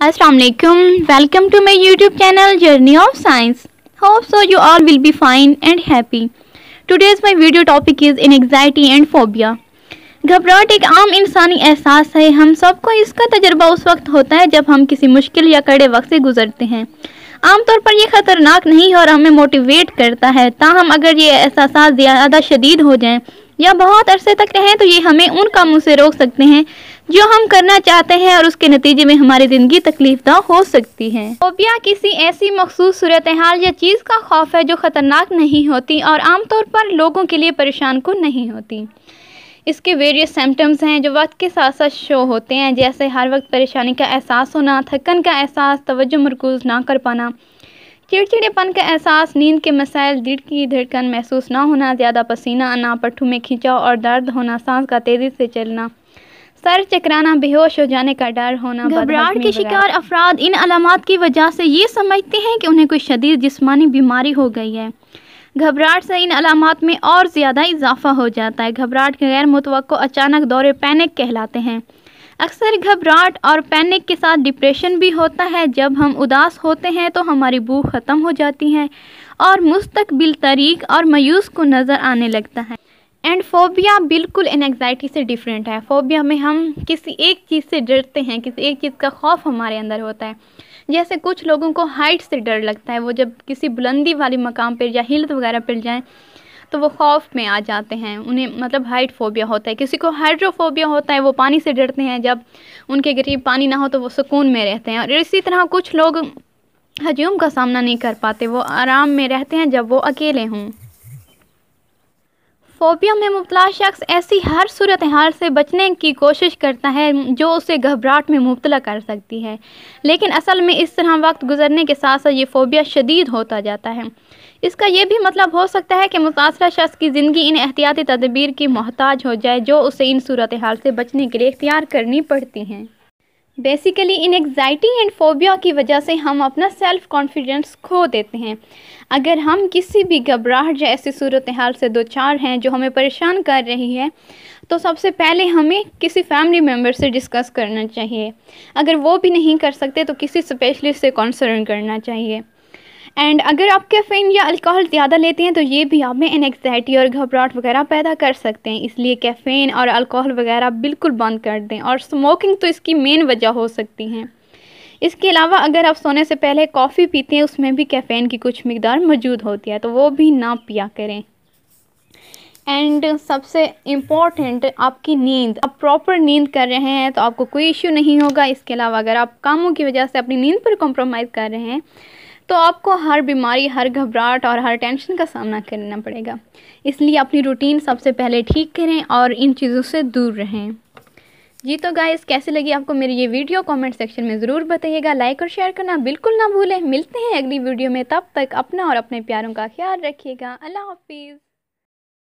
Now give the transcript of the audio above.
Aslam welcome to my YouTube channel journey of science hope so you all will be fine and happy today my video topic is in anxiety and phobia घबराहट एक आम इंसानी एहसास है। हम सबको इसका तजर्बा उस वक्त होता है जब हम किसी मुश्किल या कड़े वक्त से गुजरते हैं। आमतौर पर यह खतरनाक नहीं है और हमें मोटिवेट करता है। ताहम अगर ये एहसास ज़्यादा शदीद हो जाएँ या बहुत अरसे तक रहें तो ये हमें उन कामों से रोक सकते हैं, जो हम करना चाहते हैं और उसके नतीजे में हमारी ज़िंदगी तकलीफदा हो सकती है। फोबिया किसी ऐसी मखसूस सूरत हाल या चीज़ का खौफ है जो ख़तरनाक नहीं होती और आमतौर पर लोगों के लिए परेशान को नहीं होती। इसके वेरियस सिम्टम्स हैं जो वक्त के साथ साथ शो होते हैं, जैसे हर वक्त परेशानी का एहसास होना, थकन का एहसास, तवज्जो मरकूज़ ना कर पाना चिड़चिड़ेपन का एहसास नींद के मसाइल दिल की धड़कन महसूस ना होना ज़्यादा पसीना आना पट्टू में खिंचाव और दर्द होना सांस का तेज़ी से चलना। सर चकराना बेहोश हो जाने का डर होना घबराहट के शिकार अफराद इन अलामत की वजह से ये समझते हैं कि उन्हें कोई शदीद जिस्मानी बीमारी हो गई है। घबराहट से इन अलामत में और ज़्यादा इजाफा हो जाता है। घबराहट के गैर मुतव अचानक दौरे पैनिक कहलाते हैं। अक्सर घबराहट और पैनिक के साथ डिप्रेशन भी होता है। जब हम उदास होते हैं तो हमारी भूख ख़त्म हो जाती है और मुस्तकबिल तरीक और मायूस को नज़र आने लगता है। एंड फोबिया बिल्कुल एनजाइटी से डिफरेंट है। फोबिया में हम किसी एक चीज़ से डरते हैं, किसी एक चीज़ का खौफ हमारे अंदर होता है। जैसे कुछ लोगों को हाइट से डर लगता है। वो जब किसी बुलंदी वाले मकाम पर या हिल वगैरह पर जाएँ तो वो खौफ में आ जाते हैं, उन्हें मतलब हाइट फोबिया होता है। किसी को हाइड्रोफोबिया होता है, वो पानी से डरते हैं, जब उनके करीब पानी ना हो तो वो सुकून में रहते हैं। और इसी तरह कुछ लोग हजूम का सामना नहीं कर पाते, वो आराम में रहते हैं जब वो अकेले हों। फोबिया में मुबला शख्स ऐसी हर सूरत हाल से बचने की कोशिश करता है, जो उसे घबराहट में मुबतला कर सकती है। लेकिन असल में इस तरह वक्त गुजरने के साथ साथ ये फ़ोबिया शदीद होता जाता है। इसका यह भी मतलब हो सकता है कि मुतासर शख्स की ज़िंदगी इन एहतियाती तदबीर की मोहताज हो जाए, जो उसे इन सूरत हाल से बचने के लिए इख्तियार करनी पड़ती हैं। Basically in anxiety and phobia की वजह से हम अपना सेल्फ़ कॉन्फिडेंस खो देते हैं। अगर हम किसी भी घबराहट या ऐसी सूरत हाल से दो चार हैं जो हमें परेशान कर रही है तो सबसे पहले हमें किसी फैमिली मेंबर से डिस्कस करना चाहिए। अगर वो भी नहीं कर सकते तो किसी स्पेशलिस्ट से कंसर्न करना चाहिए। एंड अगर आप कैफ़ीन या अल्कोहल ज़्यादा लेते हैं तो ये भी आप में एनजाइटी और घबराहट वगैरह पैदा कर सकते हैं। इसलिए कैफ़ीन और अल्कोहल वगैरह बिल्कुल बंद कर दें और स्मोकिंग तो इसकी मेन वजह हो सकती हैं। इसके अलावा अगर आप सोने से पहले कॉफ़ी पीते हैं, उसमें भी कैफ़ीन की कुछ मकदार मौजूद होती है तो वो भी ना पिया करें। एंड सबसे इंपॉर्टेंट आपकी नींद। आप प्रॉपर नींद कर रहे हैं तो आपको कोई इश्यू नहीं होगा। इसके अलावा अगर आप कामों की वजह से अपनी नींद पर कॉम्प्रोमाइज़ कर रहे हैं तो आपको हर बीमारी, हर घबराहट और हर टेंशन का सामना करना पड़ेगा। इसलिए अपनी रूटीन सबसे पहले ठीक करें और इन चीज़ों से दूर रहें। जी तो गाइस कैसे लगी आपको मेरी ये वीडियो कमेंट सेक्शन में ज़रूर बताइएगा। लाइक और शेयर करना बिल्कुल ना भूलें। मिलते हैं अगली वीडियो में। तब तक अपना और अपने प्यारों का ख्याल रखिएगा। अल्लाह हाफिज़।